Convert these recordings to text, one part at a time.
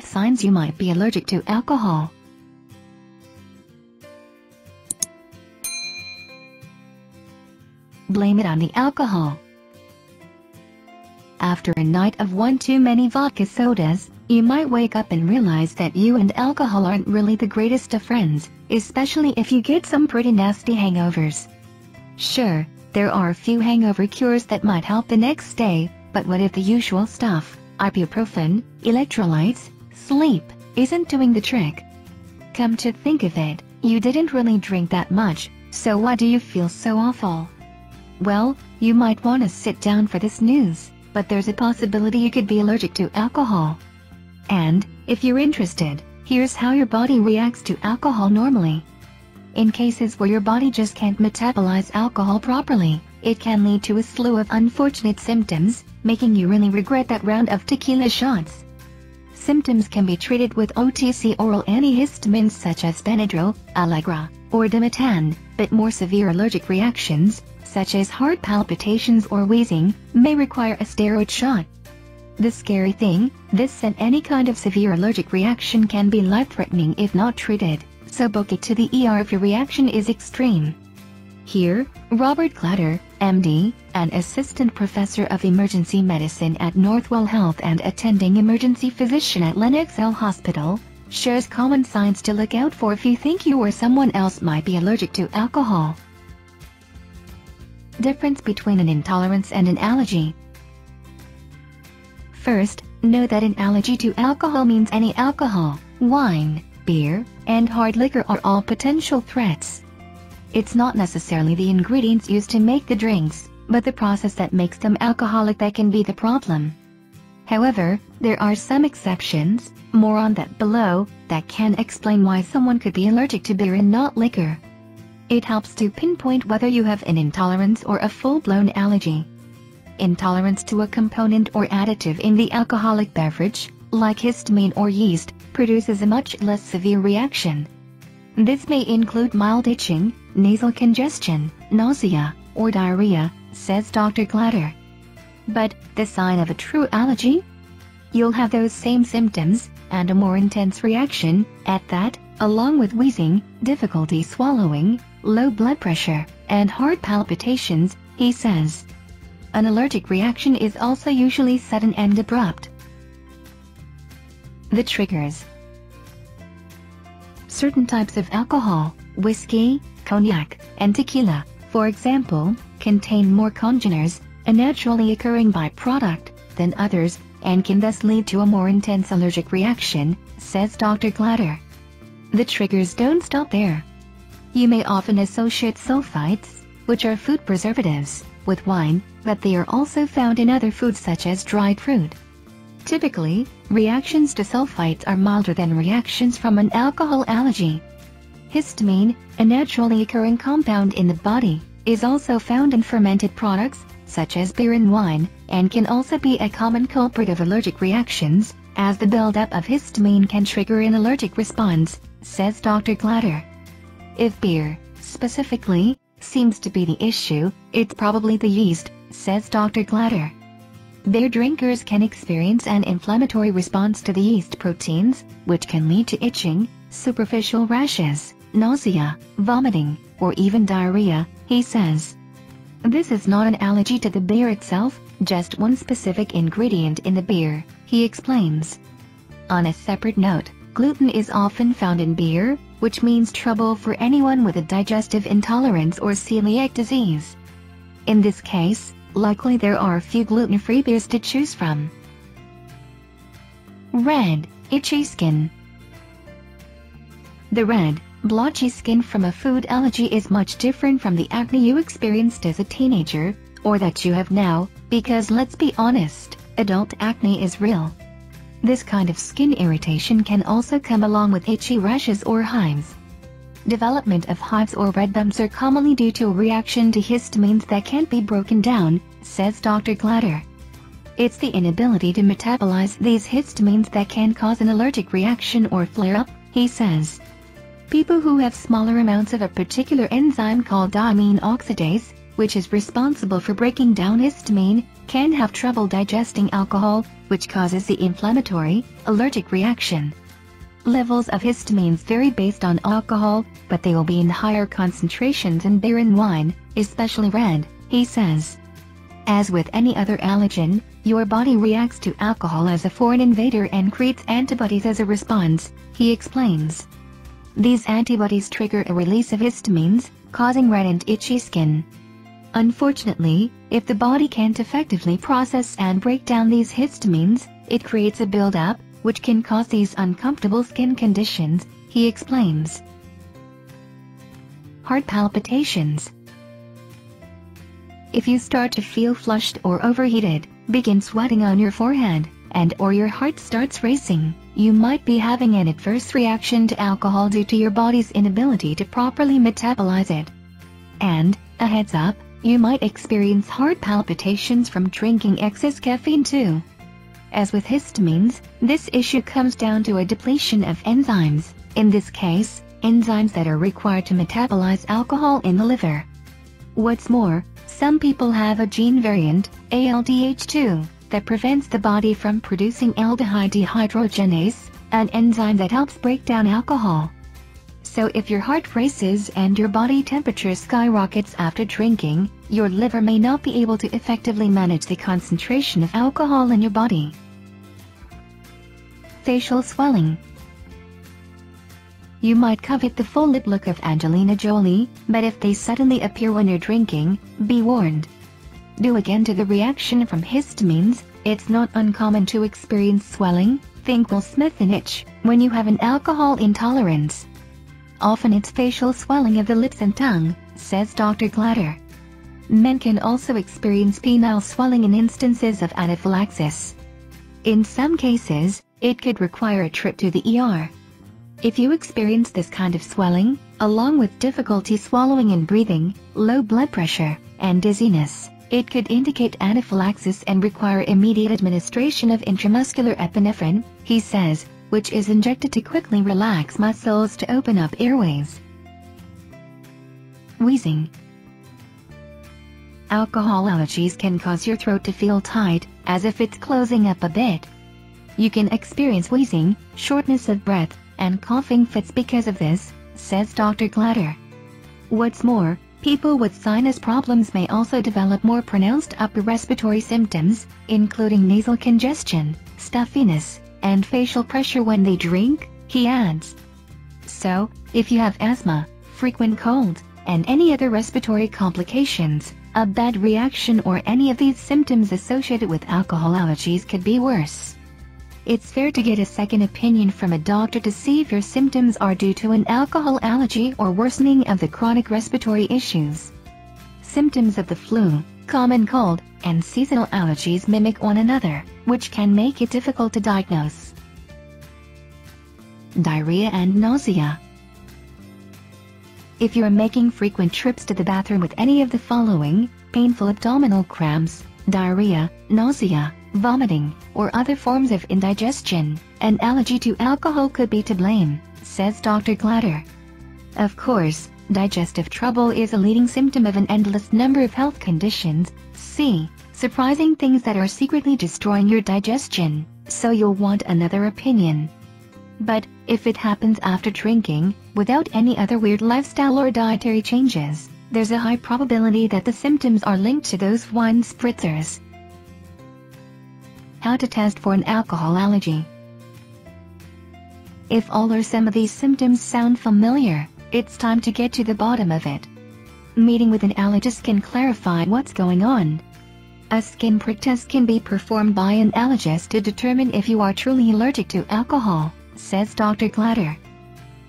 5 signs you might be allergic to alcohol. Blame it on the alcohol. After a night of one too many vodka sodas, you might wake up and realize that you and alcohol aren't really the greatest of friends, especially if you get some pretty nasty hangovers. Sure, there are a few hangover cures that might help the next day, but what if the usual stuff, ibuprofen, electrolytes, sleep, isn't doing the trick? Come to think of it, you didn't really drink that much, so why do you feel so awful? Well, you might want to sit down for this news, but there's a possibility you could be allergic to alcohol. And, if you're interested, here's how your body reacts to alcohol normally. In cases where your body just can't metabolize alcohol properly, it can lead to a slew of unfortunate symptoms, making you really regret that round of tequila shots. Symptoms can be treated with OTC oral antihistamines such as Benadryl, Allegra, or Dimetapp, but more severe allergic reactions, such as heart palpitations or wheezing, may require a steroid shot. The scary thing, this and any kind of severe allergic reaction can be life-threatening if not treated, so book it to the ER if your reaction is extreme. Here, Robert Glatter, MD, an assistant professor of emergency medicine at Northwell Health and attending emergency physician at Lenox Hill Hospital, shares common signs to look out for if you think you or someone else might be allergic to alcohol. Difference between an intolerance and an allergy. First, know that an allergy to alcohol means any alcohol, wine, beer, and hard liquor are all potential threats. It's not necessarily the ingredients used to make the drinks, but the process that makes them alcoholic that can be the problem. However, there are some exceptions, more on that below, that can explain why someone could be allergic to beer and not liquor. It helps to pinpoint whether you have an intolerance or a full-blown allergy. Intolerance to a component or additive in the alcoholic beverage, like histamine or yeast, produces a much less severe reaction. This may include mild itching, nasal congestion, nausea, or diarrhea, says Dr. Glatter. But, the sign of a true allergy? You'll have those same symptoms, and a more intense reaction, at that, along with wheezing, difficulty swallowing, low blood pressure, and heart palpitations, he says. An allergic reaction is also usually sudden and abrupt. The triggers Certain types of alcohol, whiskey, cognac, and tequila, for example, contain more congeners, a naturally occurring byproduct, than others, and can thus lead to a more intense allergic reaction, says Dr. Glatter. The triggers don't stop there. You may often associate sulfites, which are food preservatives, with wine, but they are also found in other foods such as dried fruit. Typically, reactions to sulfites are milder than reactions from an alcohol allergy. Histamine, a naturally occurring compound in the body, is also found in fermented products, such as beer and wine, and can also be a common culprit of allergic reactions, as the buildup of histamine can trigger an allergic response, says Dr. Glatter. If beer, specifically, seems to be the issue, it's probably the yeast, says Dr. Glatter. Beer drinkers can experience an inflammatory response to the yeast proteins, which can lead to itching, superficial rashes, nausea, vomiting, or even diarrhea, he says. This is not an allergy to the beer itself, just one specific ingredient in the beer, he explains. On a separate note, gluten is often found in beer, which means trouble for anyone with a digestive intolerance or celiac disease. In this case, likely there are a few gluten-free beers to choose from. Red, itchy skin. The red, blotchy skin from a food allergy is much different from the acne you experienced as a teenager, or that you have now, because let's be honest, adult acne is real. This kind of skin irritation can also come along with itchy rashes or hives. Development of hives or red bumps are commonly due to a reaction to histamines that can't be broken down, says Dr. Glatter. It's the inability to metabolize these histamines that can cause an allergic reaction or flare-up, he says. People who have smaller amounts of a particular enzyme called diamine oxidase, which is responsible for breaking down histamine, can have trouble digesting alcohol, which causes the inflammatory, allergic reaction. Levels of histamines vary based on alcohol, but they will be in higher concentrations in beer and wine, especially red, he says. As with any other allergen, your body reacts to alcohol as a foreign invader and creates antibodies as a response, he explains. These antibodies trigger a release of histamines, causing red and itchy skin. Unfortunately, if the body can't effectively process and break down these histamines, it creates a buildup, which can cause these uncomfortable skin conditions, he explains. Heart palpitations. If you start to feel flushed or overheated, begin sweating on your forehead, and or your heart starts racing, you might be having an adverse reaction to alcohol due to your body's inability to properly metabolize it. And, a heads up, you might experience heart palpitations from drinking excess caffeine too. As with histamines, this issue comes down to a depletion of enzymes, in this case, enzymes that are required to metabolize alcohol in the liver. What's more, some people have a gene variant, ALDH2, that prevents the body from producing aldehyde dehydrogenase, an enzyme that helps break down alcohol. So if your heart races and your body temperature skyrockets after drinking, your liver may not be able to effectively manage the concentration of alcohol in your body. Facial swelling You might covet the full lip look of Angelina Jolie, but if they suddenly appear when you're drinking, be warned. Due again to the reaction from histamines, it's not uncommon to experience swelling, think Will Smith and Hitch, when you have an alcohol intolerance. Often it's facial swelling of the lips and tongue, says Dr. Glatter. Men can also experience penile swelling in instances of anaphylaxis. In some cases, it could require a trip to the ER. If you experience this kind of swelling, along with difficulty swallowing and breathing, low blood pressure, and dizziness, it could indicate anaphylaxis and require immediate administration of intramuscular epinephrine, he says, which is injected to quickly relax muscles to open up airways. Wheezing Alcohol allergies can cause your throat to feel tight, as if it's closing up a bit. You can experience wheezing, shortness of breath, and coughing fits because of this, says Dr. Glatter. What's more, people with sinus problems may also develop more pronounced upper respiratory symptoms, including nasal congestion, stuffiness, and facial pressure when they drink, he adds. So, if you have asthma, frequent cold, and any other respiratory complications, a bad reaction or any of these symptoms associated with alcohol allergies could be worse. It's fair to get a second opinion from a doctor to see if your symptoms are due to an alcohol allergy or worsening of the chronic respiratory issues. Symptoms of the flu, common cold, and seasonal allergies mimic one another, which can make it difficult to diagnose. Diarrhea and nausea. If you're making frequent trips to the bathroom with any of the following, painful abdominal cramps, diarrhea, nausea, vomiting, or other forms of indigestion, an allergy to alcohol could be to blame, says Dr. Glatter. Of course, digestive trouble is a leading symptom of an endless number of health conditions, see, surprising things that are secretly destroying your digestion, so you'll want another opinion. But, if it happens after drinking, without any other weird lifestyle or dietary changes, there's a high probability that the symptoms are linked to those wine spritzers. How to test for an alcohol allergy. If all or some of these symptoms sound familiar, it's time to get to the bottom of it. Meeting with an allergist can clarify what's going on. A skin prick test can be performed by an allergist to determine if you are truly allergic to alcohol, says Dr. Glatter.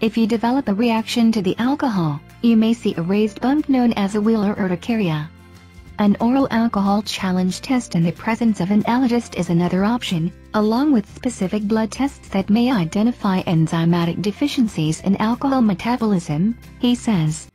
If you develop a reaction to the alcohol, you may see a raised bump known as a wheal or urticaria. An oral alcohol challenge test in the presence of an allergist is another option, along with specific blood tests that may identify enzymatic deficiencies in alcohol metabolism, he says.